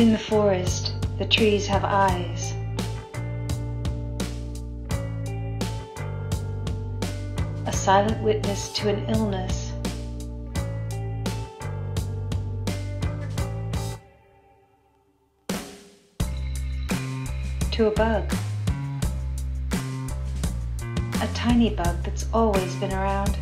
In the forest, the trees have eyes. A silent witness to an illness. To a bug. A tiny bug that's always been around.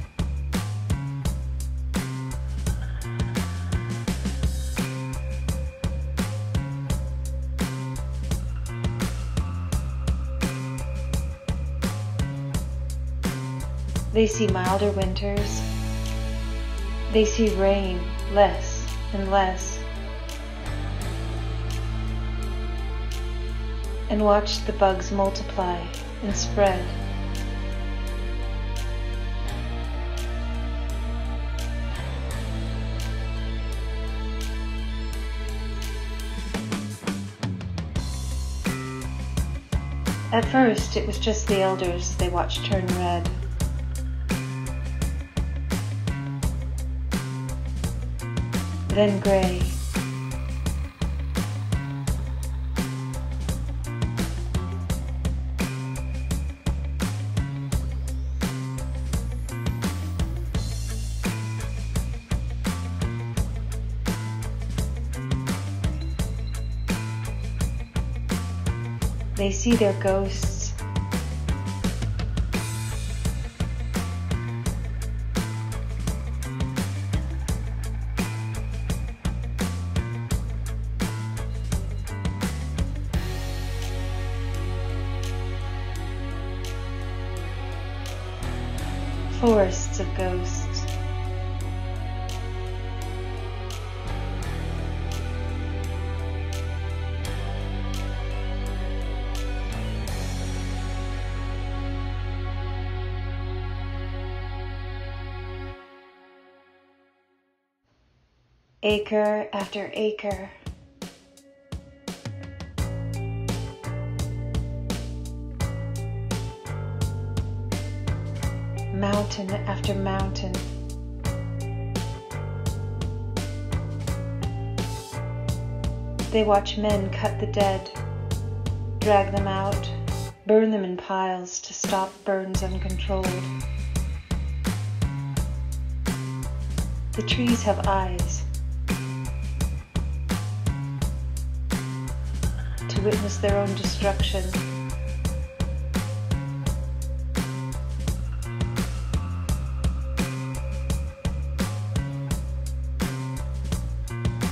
They see milder winters. They see rain less and less. And watch the bugs multiply and spread. At first, it was just the elders they watched turn red. Then gray. They see their ghosts. Forests of ghosts. acre after acre. Mountain after mountain. They watch men cut the dead, drag them out, burn them in piles to stop burns uncontrolled. The trees have eyes. to witness their own destruction.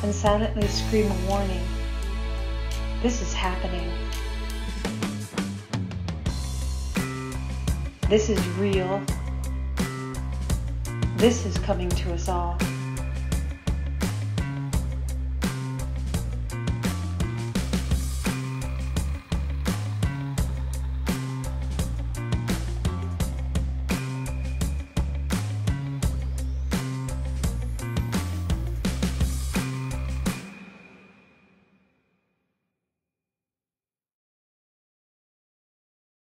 And silently scream a warning. This is happening. This is real. This is coming to us all.